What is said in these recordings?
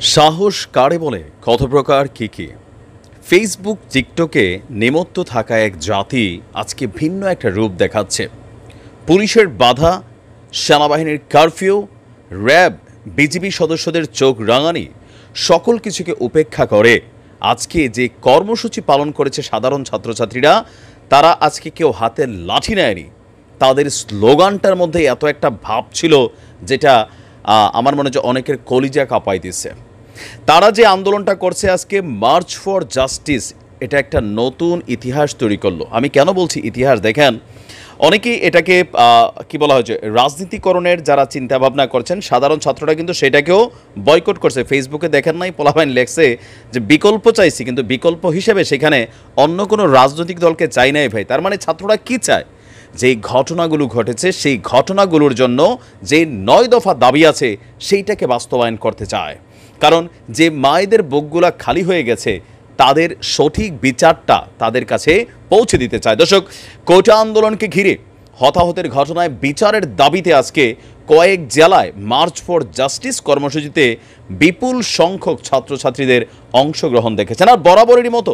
সাহস কারে বলে? কত প্রকার কী? কী ফেসবুক টিকটকে নেমত্ত থাকা এক জাতি আজকে ভিন্ন একটা রূপ দেখাচ্ছে। পুলিশের বাধা, সেনাবাহিনীর কারফিউ র্যাব বিজিবি সদস্যদের চোখ রাঙানি, সকল কিছুকে উপেক্ষা করে। আজকে যে কর্মসূচি পালন করেছে সাধারণ ছাত্রছাত্রীরা, তারা আজকে কেউ হাতে লাঠি নেয়নি। তাদের স্লোগানটার মধ্যে এত একটা ভাব ছিল, যেটা আমার মনে হচ্ছে অনেকের কলিজা কাঁপাই দিচ্ছে। তারা যে আন্দোলনটা করছে আজকে মার্চ ফর জাস্টিস, এটা একটা নতুন ইতিহাস তৈরি করল। আমি কেন বলছি ইতিহাস? দেখেন, অনেকেই এটাকে কি বলা হয়েছে রাজনীতিকরণের যারা চিন্তা ভাবনা করছেন, সাধারণ ছাত্ররা কিন্তু সেটাকেও বয়কট করছে। ফেসবুকে দেখেন নাই, পোলাপাইন লেখছে যে, বিকল্প চাইছি, কিন্তু বিকল্প হিসেবে সেখানে অন্য কোনো রাজনৈতিক দলকে চাই নাই ভাই। তার মানে ছাত্ররা কি চায়? যেই ঘটনাগুলো ঘটেছে, সেই ঘটনাগুলোর জন্য যে নয় দফা দাবি আছে, সেইটাকে বাস্তবায়ন করতে চায়। কারণ যে মায়েদের বুকগুলা খালি হয়ে গেছে, তাদের সঠিক বিচারটা তাদের কাছে পৌঁছে দিতে চায়। দর্শক, কোটা আন্দোলনকে ঘিরে হতাহতের ঘটনায় বিচারের দাবিতে আজকে কয়েক জেলায় মার্চ ফর জাস্টিস কর্মসূচিতে বিপুল সংখ্যক ছাত্রছাত্রীদের অংশগ্রহণ দেখেছেন। আর বরাবরেরই মতো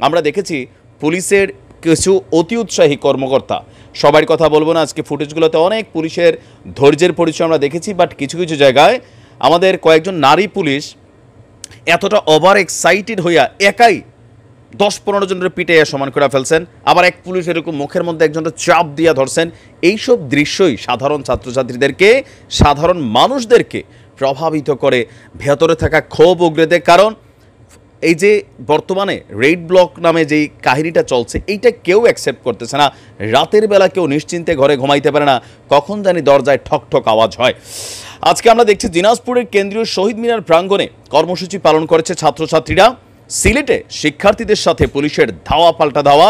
আমরা দেখেছি পুলিশের কিছু অতি উৎসাহী কর্মকর্তা। সবার কথা বলব না, আজকে ফুটেজগুলোতে অনেক পুলিশের ধৈর্যের পরিচয় আমরা দেখেছি, বাট কিছু কিছু জায়গায় আমাদের কয়েকজন নারী পুলিশ এতটা ওভার এক্সাইটেড হইয়া একাই দশ পনেরো জনের পিটে সমান করে ফেলছেন। আবার এক পুলিশ এরকম মুখের মধ্যে একজনের চাপ দিয়া ধরছেন। এইসব দৃশ্যই সাধারণ ছাত্রছাত্রীদেরকে, সাধারণ মানুষদেরকে প্রভাবিত করে ভেতরে থাকা ক্ষোভ উগ্রেদের কারণ এই যে বর্তমানে রেড ব্লক নামে যেই কাহিনীটা চলছে, এইটা কেউ অ্যাকসেপ্ট করতেছে না। রাতের বেলা কেউ নিশ্চিন্তে ঘরে ঘুমাইতে পারে না। কখন জানি দরজায় ঠক ঠক আওয়াজ হয়। আজকে আমরা দেখছি দিনাজপুরের কেন্দ্রীয় শহীদ মিনার প্রাঙ্গণে কর্মসূচি পালন করেছে ছাত্রছাত্রীরা। সিলেটে শিক্ষার্থীদের সাথে পুলিশের ধাওয়া পাল্টা ধাওয়া।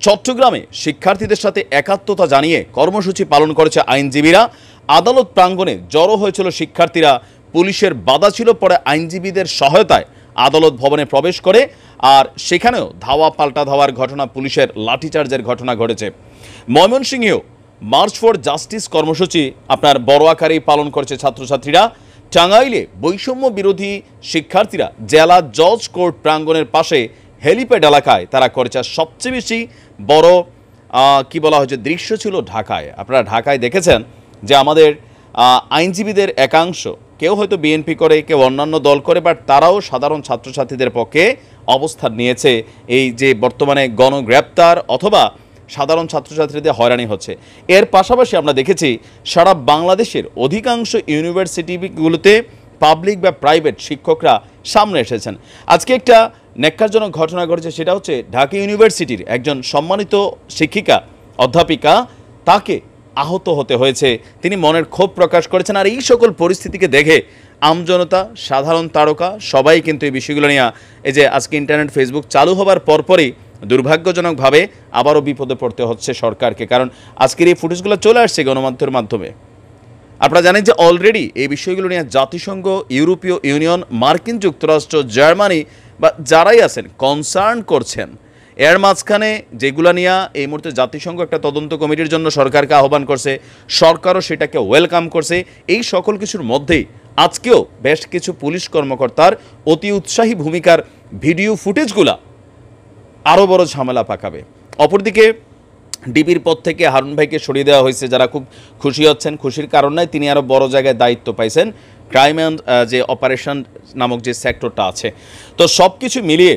চট্টগ্রামে শিক্ষার্থীদের সাথে একাত্মতা জানিয়ে কর্মসূচি পালন করেছে আইনজীবীরা। আদালত প্রাঙ্গণে জড়ো হয়েছিল শিক্ষার্থীরা। পুলিশের বাধা ছিল, পরে আইনজীবীদের সহায়তায় আদালত ভবনে প্রবেশ করে আর সেখানেও ধাওয়া পাল্টা ধাওয়ার ঘটনা, পুলিশের লাঠিচার্জের ঘটনা ঘটেছে। ময়মনসিংহেও মার্চ ফর জাস্টিস কর্মসূচি আপনার বড় আকারেই পালন করছে ছাত্রছাত্রীরা। টাঙ্গাইলে বৈষম্য বিরোধী শিক্ষার্থীরা জেলা জজ কোর্ট প্রাঙ্গণের পাশে হেলিপ্যাড এলাকায় তারা করেছে সবচেয়ে বেশি বড় কি বলা হয়েছে, দৃশ্য ছিল ঢাকায়। আপনারা ঢাকায় দেখেছেন যে আমাদের আইনজীবীদের একাংশ কেউ হয়তো বিএনপি করে, কেউ অন্যান্য দল করে বাট তারাও সাধারণ ছাত্রছাত্রীদের পক্ষে অবস্থান নিয়েছে। এই যে বর্তমানে গণগ্রেপ্তার অথবা সাধারণ ছাত্রছাত্রীদের হয়রানি হচ্ছে। এর পাশাপাশি আমরা দেখেছি, সারা বাংলাদেশের অধিকাংশ ইউনিভার্সিটিগুলোতে পাবলিক বা প্রাইভেট শিক্ষকরা সামনে এসেছেন। আজকে একটা ন্যাক্কারজনক ঘটনা ঘটেছে, সেটা হচ্ছে ঢাকা ইউনিভার্সিটির একজন সম্মানিত শিক্ষিকা, অধ্যাপিকা, তাকে আহত হতে হয়েছে। তিনি মনের ক্ষোভ প্রকাশ করেছেন আর এই সকল পরিস্থিতিকে দেখে আমজনতা সাধারণ তারকা সবাই কিন্তু এই বিষয়গুলো নিয়ে এই যে আজকে ইন্টারনেট ফেসবুক চালু হবার পরপরই দুর্ভাগ্যজনকভাবে আবারও বিপদে পড়তে হচ্ছে সরকারকে। কারণ আজকের এই ফুটেজগুলো চলে আসছে গণমাধ্যমের মাধ্যমে। আপনারা জানেন যে অলরেডি এই বিষয়গুলো নিয়ে জাতিসংঘ, ইউরোপীয় ইউনিয়ন, মার্কিন যুক্তরাষ্ট্র, জার্মানি বা যারাই আছেন কনসার্ন করছেন এর মাঝখানে যেগুলো নিয়ে এই মুহূর্তে জাতিসংঘ একটা তদন্ত কমিটির জন্য সরকারকে আহ্বান করছে, সরকারও সেটাকে ওয়েলকাম করছে। এই সকল কিছুর মধ্যেই আজকেও বেশ কিছু পুলিশ কর্মকর্তার অতি উৎসাহী ভূমিকার ভিডিও ফুটেজগুলা আরও বড় ঝামেলা পাকাবে। অপরদিকে ডিবির পদ থেকে হারুন ভাইকে সরিয়ে দেওয়া হয়েছে, যারা খুব খুশি হচ্ছেন, খুশির কারণ নয় তিনি আরও বড় জায়গায় দায়িত্ব পাইছেন। ক্রাইম অ্যান্ড যে অপারেশন নামক যে সেক্টরটা আছে। তো সব কিছু মিলিয়ে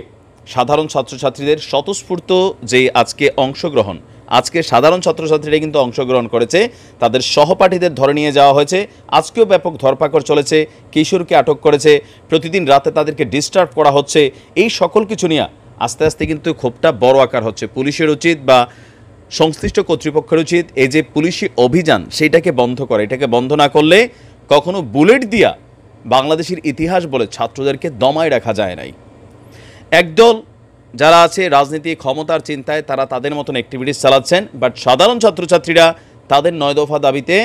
সাধারণ ছাত্রছাত্রীদের স্বতঃস্ফূর্ত যে আজকে অংশগ্রহণ, আজকে সাধারণ ছাত্রছাত্রীরা কিন্তু অংশগ্রহণ করেছে, তাদের সহপাঠীদের ধরে নিয়ে যাওয়া হয়েছে, আজকেও ব্যাপক ধরপাকড় চলেছে, কিশোরকে আটক করেছে, প্রতিদিন রাতে তাদেরকে ডিস্টার্ব করা হচ্ছে, এই সকল কিছু নিয়ে আস্তে আস্তে কিন্তু ক্ষোভটা বড় আকার হচ্ছে। পুলিশের উচিত বা সংশ্লিষ্ট কর্তৃপক্ষের উচিত এই যে পুলিশি অভিযান, সেইটাকে বন্ধ করে, এটাকে বন্ধ না করলে কখনো বুলেট দিয়া বাংলাদেশের ইতিহাস বলে ছাত্রদেরকে দমায় রাখা যায় নাই। একদল যারা আছে রাজনীতি, ক্ষমতার চিন্তায় তারা তাদের মতন অ্যাক্টিভিটিস চালাচ্ছেন বাট সাধারণ ছাত্রছাত্রীরা তাদের নয় দফা দাবিতে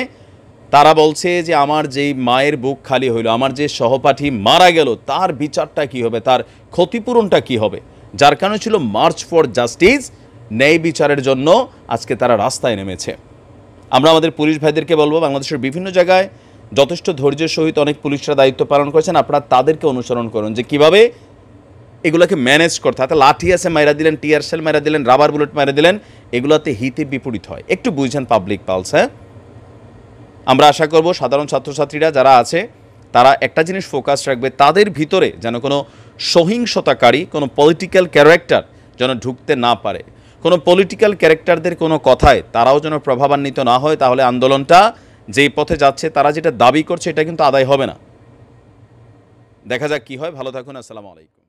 তারা বলছে যে আমার যেই মায়ের বুক খালি হইল, আমার যে সহপাঠী মারা গেল, তার বিচারটা কি হবে, তার ক্ষতিপূরণটা কি হবে? যার কারণে ছিল মার্চ ফর জাস্টিস ন্যায় বিচারের জন্য আজকে তারা রাস্তায় নেমেছে। আমরা আমাদের পুলিশ ভাইদেরকে বলব, বাংলাদেশের বিভিন্ন জায়গায় যথেষ্ট ধৈর্যের সহিত অনেক পুলিশরা দায়িত্ব পালন করেছেন, আপনারা তাদেরকে অনুসরণ করুন যে কীভাবে এগুলোকে ম্যানেজ করতে হাতে লাঠি আছে মাইরা দিলেন টিয়ার সেল মাইরা দিলেন রাবার বুলেট মাইরা দিলেন, এগুলোতে হিতে বিপরীত হয়। একটু বুঝছেন পাবলিক পালস হ্যাঁ? আমরা আশা করব সাধারণ ছাত্রছাত্রীরা যারা আছে, তারা একটা জিনিস ফোকাস রাখবে, তাদের ভিতরে যেন কোনো সহিংসতাকারী, কোনো পলিটিক্যাল ক্যারেক্টার যেন ঢুকতে না পারে। কোনো পলিটিক্যাল ক্যারেক্টারদের কোনো কথায় তারাও যেন প্রভাবান্বিত না হয়, তাহলে আন্দোলনটা যেই পথে যাচ্ছে, তারা যেটা দাবি করছে, এটা কিন্তু আদায় হবে না। দেখা যাক কি হয়। ভালো থাকুন, আসসালামু আলাইকুম।